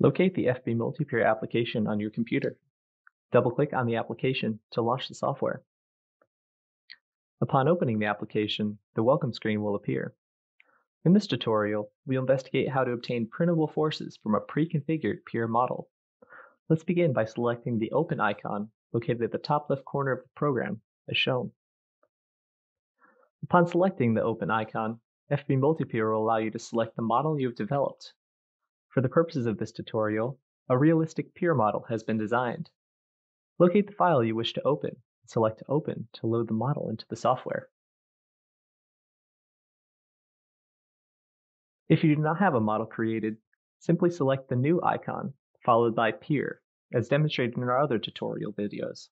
Locate the FB MultiPier application on your computer. Double-click on the application to launch the software. Upon opening the application, the welcome screen will appear. In this tutorial, we'll investigate how to obtain printable forces from a pre-configured pier model. Let's begin by selecting the Open icon located at the top left corner of the program, as shown. Upon selecting the Open icon, FB MultiPier will allow you to select the model you have developed. For the purposes of this tutorial, a realistic pier model has been designed. Locate the file you wish to open and select Open to load the model into the software. If you do not have a model created, simply select the New icon, followed by Pier, as demonstrated in our other tutorial videos.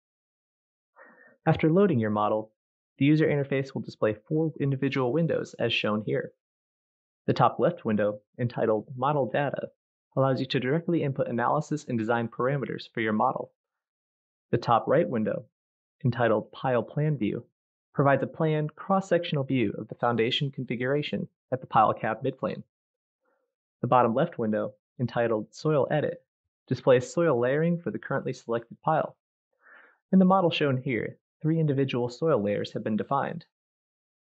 After loading your model, the user interface will display four individual windows as shown here. The top left window, entitled Model Data, allows you to directly input analysis and design parameters for your model. The top right window, entitled Pile Plan View, provides a planned cross-sectional view of the foundation configuration at the pile cap midplane. The bottom left window, entitled Soil Edit, displays soil layering for the currently selected pile. In the model shown here, three individual soil layers have been defined.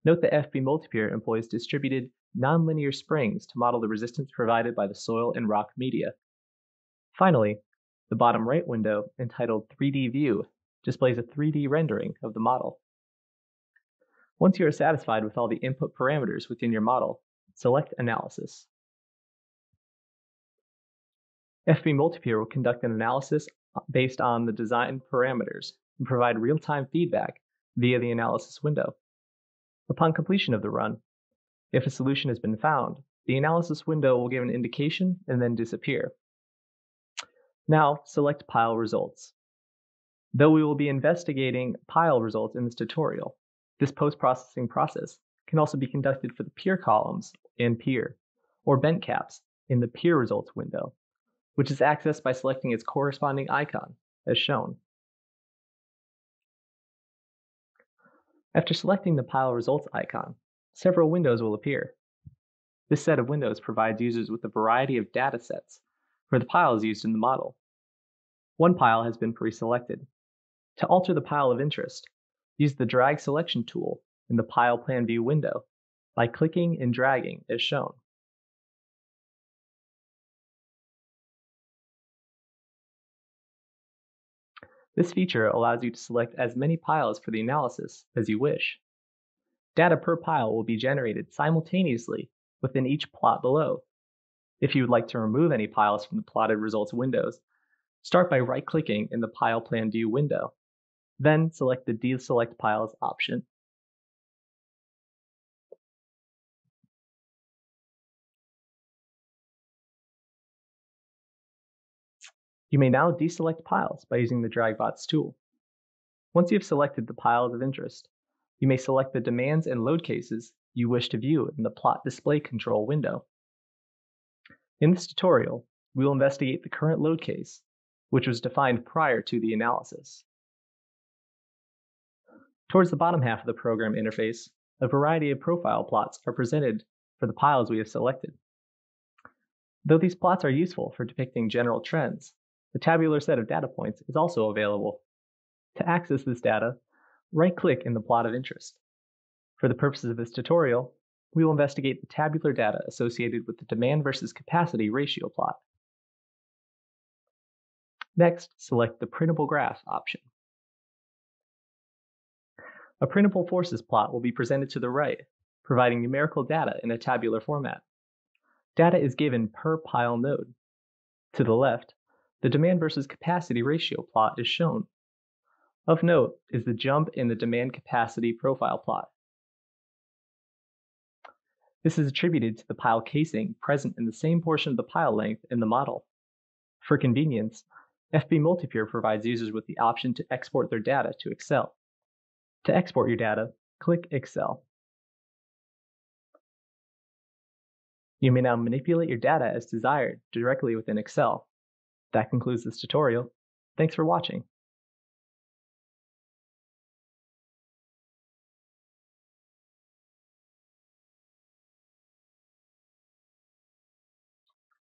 Note that FB MultiPier employs distributed nonlinear springs to model the resistance provided by the soil and rock media. Finally, the bottom right window, entitled 3D View, displays a 3D rendering of the model. Once you are satisfied with all the input parameters within your model, select Analysis. FB MultiPier will conduct an analysis uh, based on the design parameters and provide real-time feedback via the analysis window. Upon completion of the run, if a solution has been found, the analysis window will give an indication and then disappear. Now select Pile Results. Though we will be investigating pile results in this tutorial, this post-processing process can also be conducted for the pier columns in pier, or bent caps in the pier results window which is accessed by selecting its corresponding icon, as shown. After selecting the Pile Results icon, several windows will appear. This set of windows provides users with a variety of data sets for the piles used in the model. One pile has been pre-selected. To alter the pile of interest, use the Drag Selection tool in the Pile Plan View window by clicking and dragging as shown. This feature allows you to select as many piles for the analysis as you wish. Data per pile will be generated simultaneously within each plot below. If you would like to remove any piles from the plotted results windows, start by right-clicking in the Pile Plan View window. Then select the Deselect Piles option. You may now deselect piles by using the DragBots tool. Once you have selected the piles of interest, you may select the demands and load cases you wish to view in the Plot Display Control window. In this tutorial, we will investigate the current load case, which was defined prior to the analysis. Towards the bottom half of the program interface, a variety of profile plots are presented for the piles we have selected. Though these plots are useful for depicting general trends, the tabular set of data points is also available. To access this data, right-click in the plot of interest. For the purposes of this tutorial, we will investigate the tabular data associated with the demand versus capacity ratio plot. Next, select the Printable Graph option. A printable forces plot will be presented to the right, providing numerical data in a tabular format. Data is given per pile node. To the left, the demand versus capacity ratio plot is shown. Of note is the jump in the demand capacity profile plot. This is attributed to the pile casing present in the same portion of the pile length in the model. For convenience, FB MultiPier provides users with the option to export their data to Excel. To export your data, click Excel. You may now manipulate your data as desired directly within Excel. That concludes this tutorial. Thanks for watching.